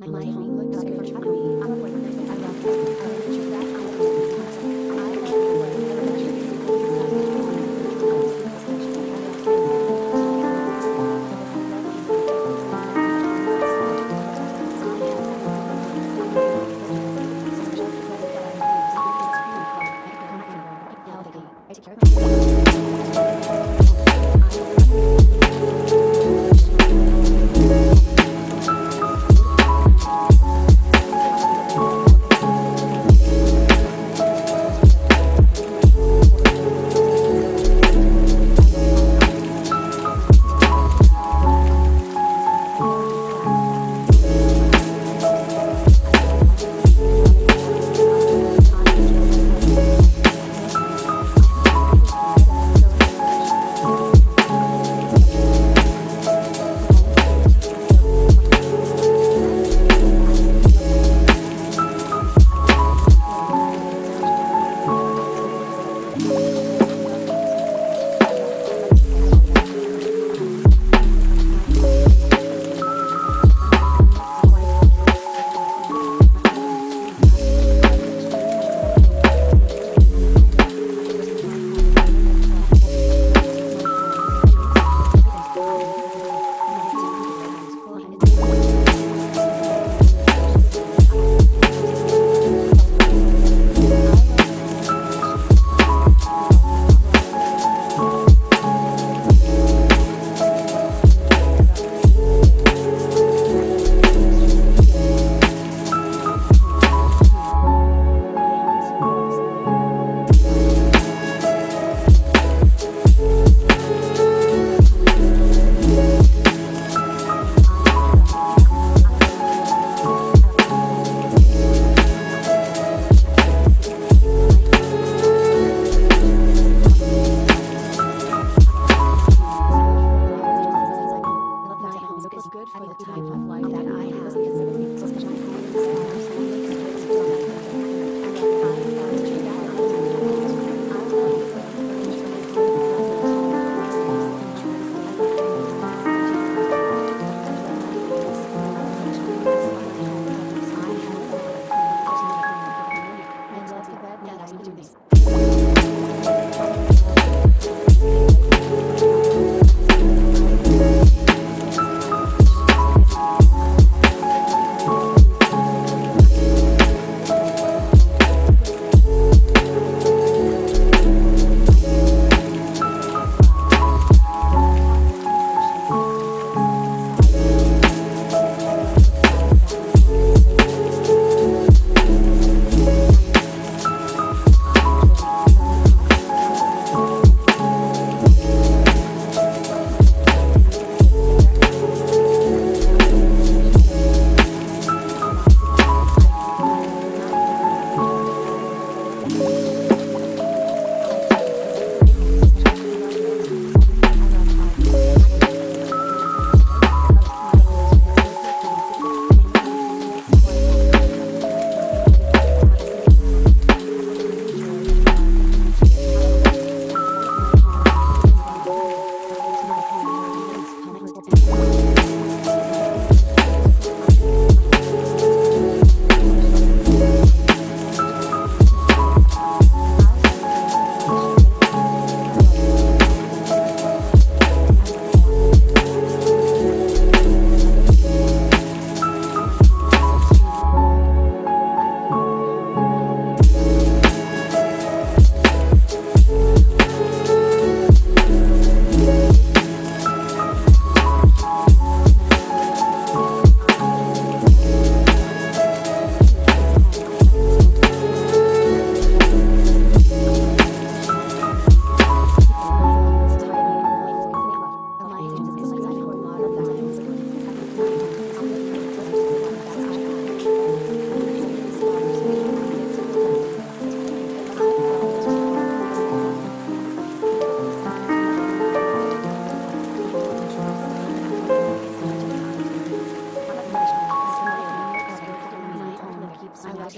My looks Take care.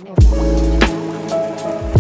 Música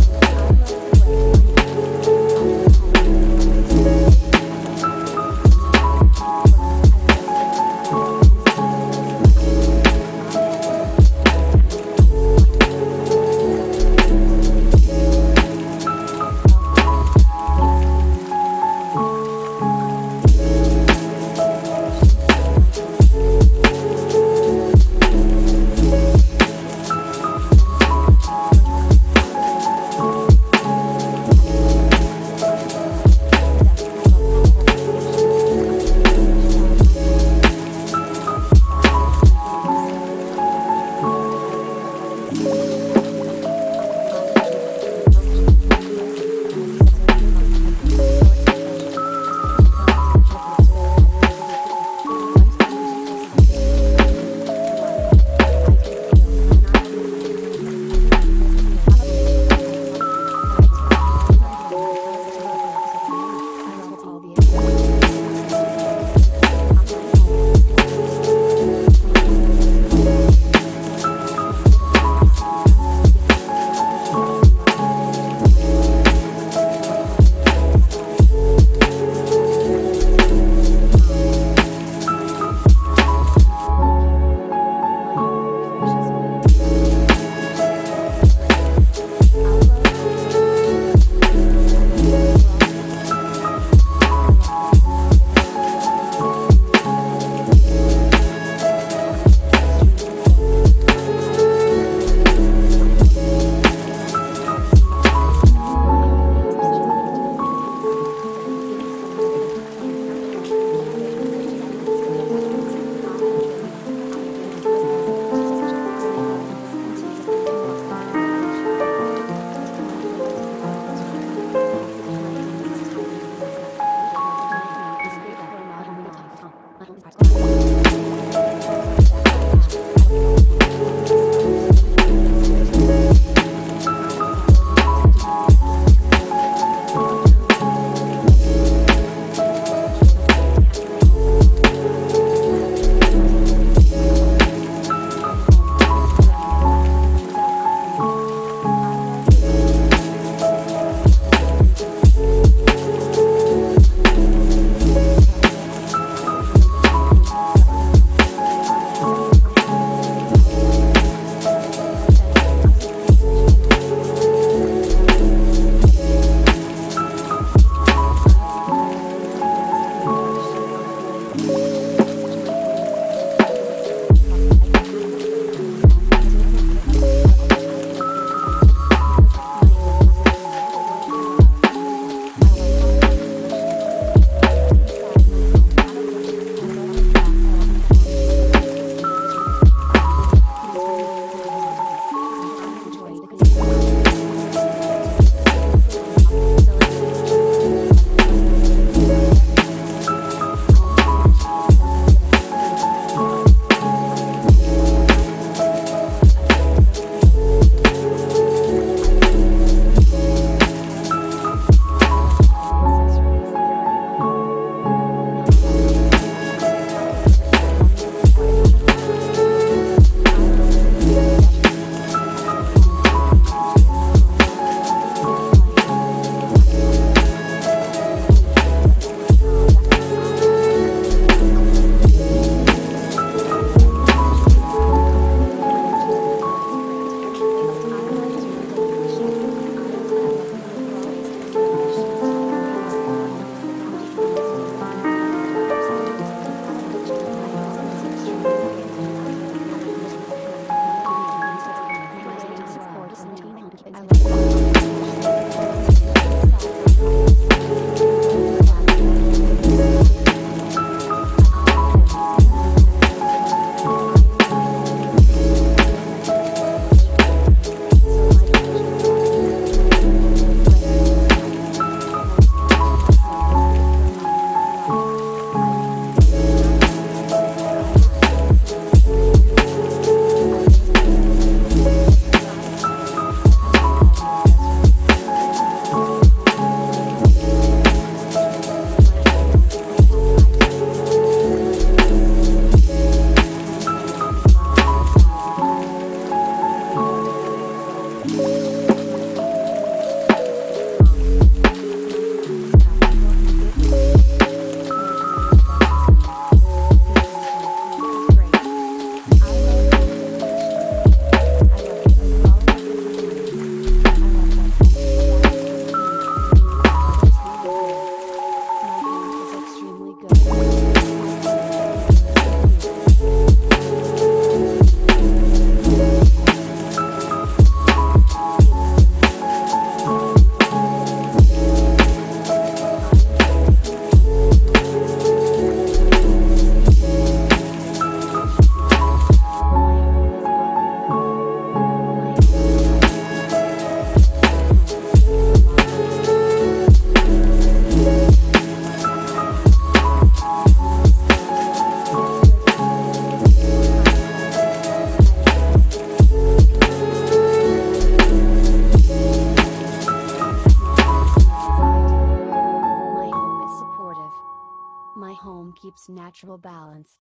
balance,